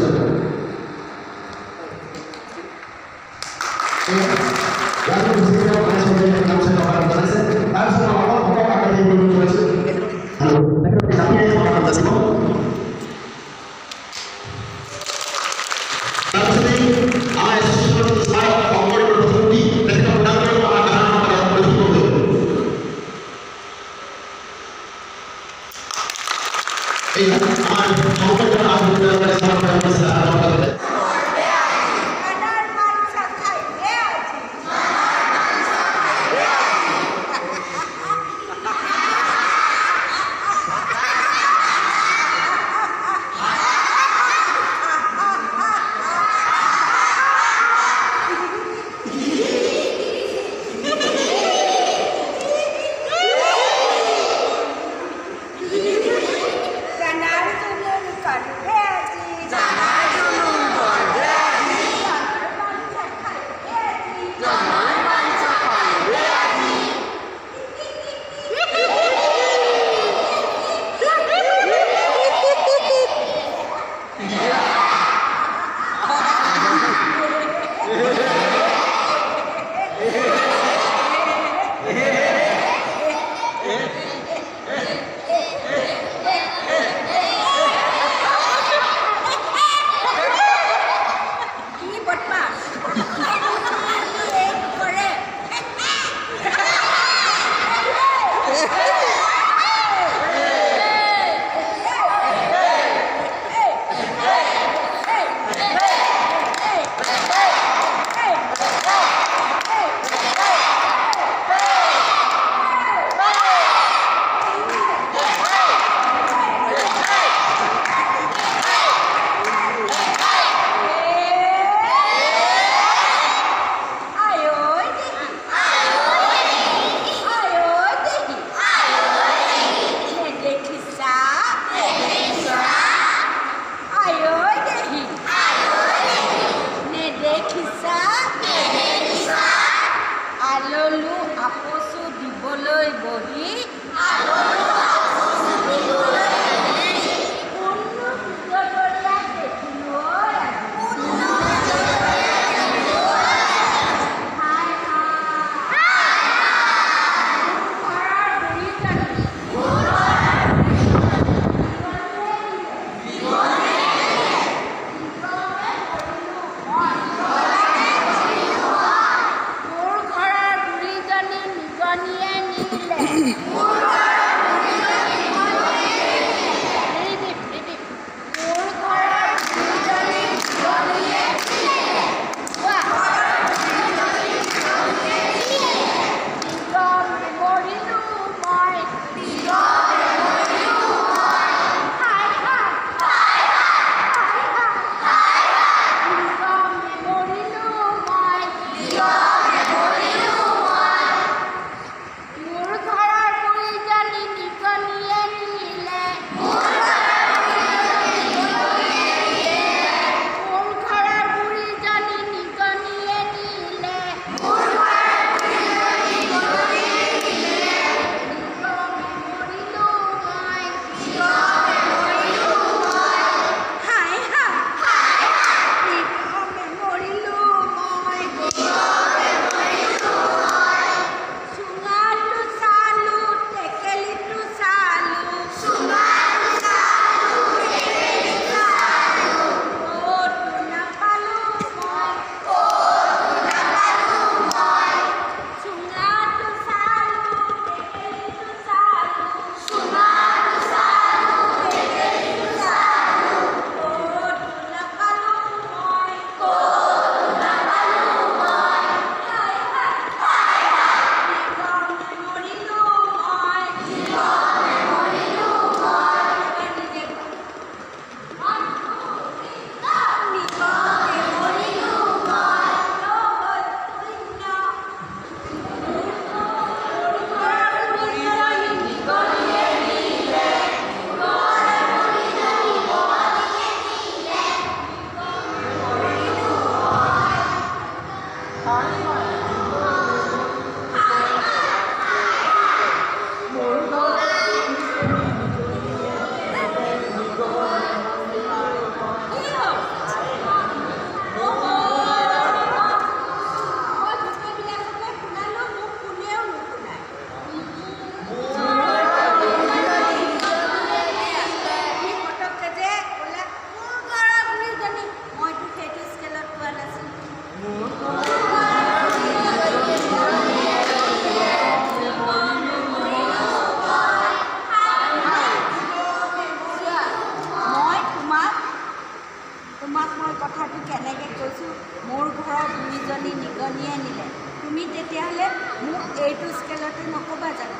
করেছে এই আমার সংকট foi, gorrinho? Thank you. তুমি তেতিয়াহ'লে মোক এইটো স্কেলতে নক'বা জানো